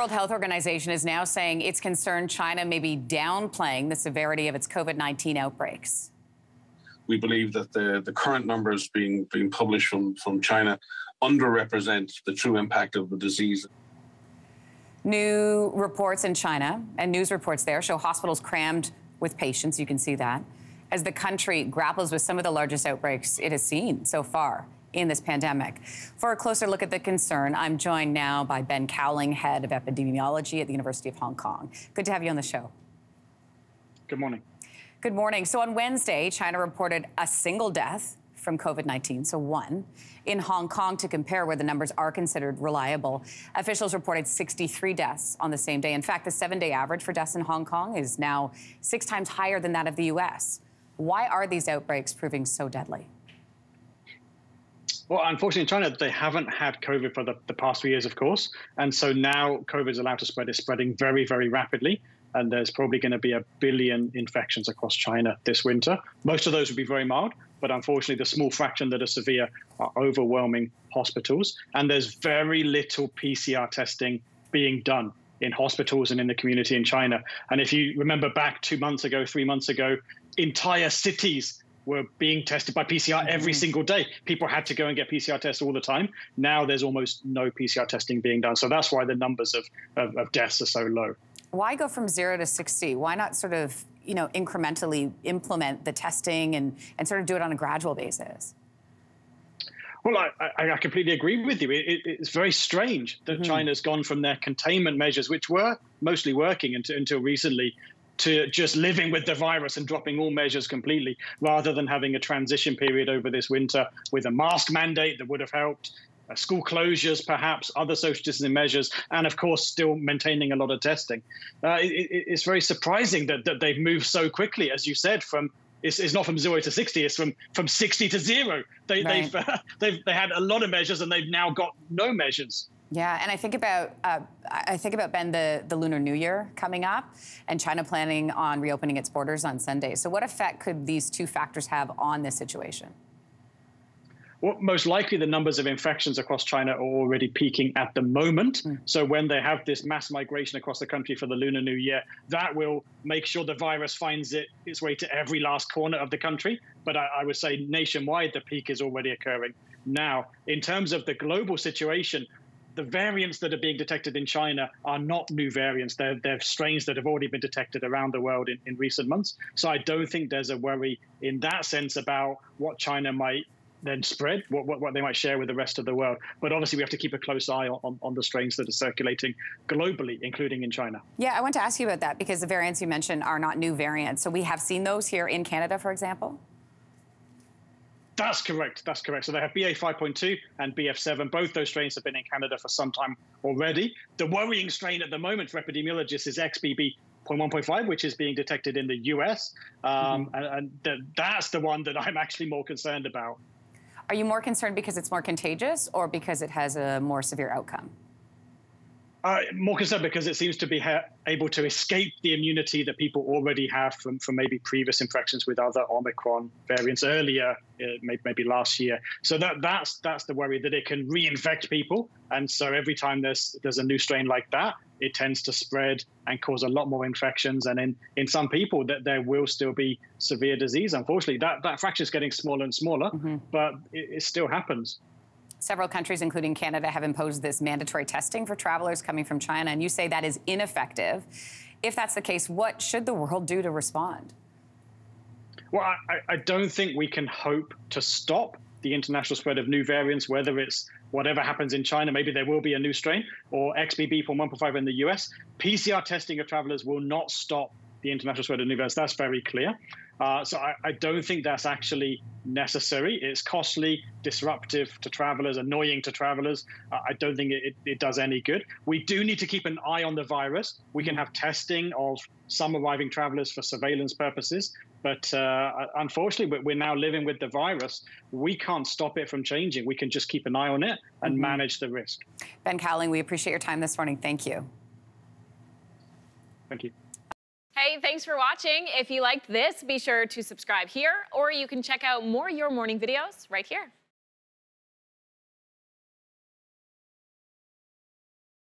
World Health Organization is now saying it's concerned China may be downplaying the severity of its COVID-19 outbreaks. We believe that the, the current numbers being, being published from, from China underrepresent the true impact of the disease. New reports in China and news reports there show hospitals crammed with patients. You can see that as the country grapples with some of the largest outbreaks it has seen so far in this pandemic. For a closer look at the concern, I'm joined now by Ben Cowling, head of epidemiology at the University of Hong Kong. Good to have you on the show. Good morning. Good morning. So on Wednesday, China reported a single death from COVID 19, so one, in Hong Kong to compare where the numbers are considered reliable. Officials reported 63 deaths on the same day. In fact, the seven day average for deaths in Hong Kong is now six times higher than that of the U.S. Why are these outbreaks proving so deadly? Well, unfortunately, in China, they haven't had COVID for the, the past few years, of course. And so now COVID is allowed to spread. It's spreading very, very rapidly. And there's probably going to be a billion infections across China this winter. Most of those will be very mild, but unfortunately, the small fraction that are severe are overwhelming hospitals. And there's very little PCR testing being done in hospitals and in the community in China. And if you remember back two months ago, three months ago, entire cities were being tested by PCR every mm-hmm. single day. People had to go and get PCR tests all the time. Now there's almost no PCR testing being done. So that's why the numbers of, of, of deaths are so low. Why go from zero to 60? Why not sort of, you know, incrementally implement the testing and, and sort of do it on a gradual basis? Well, I, I, completely agree with you. It, it, it's very strange that mm-hmm. China's gone from their containment measures, which were mostly working until, until recently, to just living with the virus and dropping all measures completely, rather than having a transition period over this winter with a mask mandate that would have helped, uh, school closures, perhaps other social distancing measures, and of course, still maintaining a lot of testing. Uh, it, it's very surprising that, that they've moved so quickly, as you said, from it's, it's not from zero to 60 it's from from 60 to zero they, right. they've, uh, they've they had a lot of measures and they've now got no measures yeah, and I think about uh, I think about Ben the the Lunar New Year coming up, and China planning on reopening its borders on Sunday. So, what effect could these two factors have on this situation? Well, most likely the numbers of infections across China are already peaking at the moment. Mm. So when they have this mass migration across the country for the Lunar New Year, that will make sure the virus finds it, its way to every last corner of the country. But I, I would say nationwide, the peak is already occurring now. In terms of the global situation, the variants that are being detected in China are not new variants. They're, they're strains that have already been detected around the world in, in recent months. So I don't think there's a worry in that sense about what China might then spread, what, what, what, they might share with the rest of the world. But obviously, we have to keep a close eye on, on the strains that are circulating globally, including in China. Yeah, I want to ask you about that because the variants you mentioned are not new variants. So we have seen those here in Canada, for example? That's correct. That's correct. So they have BA 5.2 and BF7. Both those strains have been in Canada for some time already. The worrying strain at the moment for epidemiologists is XBB 0.1.5, which is being detected in the US. Um, mm-hmm. And, and the, that's the one that I'm actually more concerned about. Are you more concerned because it's more contagious or because it has a more severe outcome? Uh, more concerned because it seems to be ha- able to escape the immunity that people already have from, from maybe previous infections with other Omicron variants earlier, uh, maybe, maybe last year. So that that's that's the worry that it can reinfect people, and so every time there's there's a new strain like that, it tends to spread and cause a lot more infections. And in in some people, that there will still be severe disease. Unfortunately, that that fraction is getting smaller and smaller, mm-hmm. but it, it still happens. Several countries, including Canada, have imposed this mandatory testing for travelers coming from China, and you say that is ineffective. If that's the case, what should the world do to respond? Well, I, I don't think we can hope to stop the international spread of new variants, whether it's whatever happens in China, maybe there will be a new strain, or XBB from 1.5 in the US. PCR testing of travelers will not stop the international new variants. That's very clear. Uh, so I, I, don't think that's actually necessary. It's costly, disruptive to travelers, annoying to travelers. Uh, I don't think it, it, does any good. We do need to keep an eye on the virus. We can have testing of some arriving travelers for surveillance purposes. But uh, unfortunately, we're now living with the virus. We can't stop it from changing. We can just keep an eye on it and mm-hmm. manage the risk. Ben Cowling, we appreciate your time this morning. Thank you. Thank you. Hey, thanks for watching. If you liked this, be sure to subscribe here, or you can check out more Your Morning videos right here.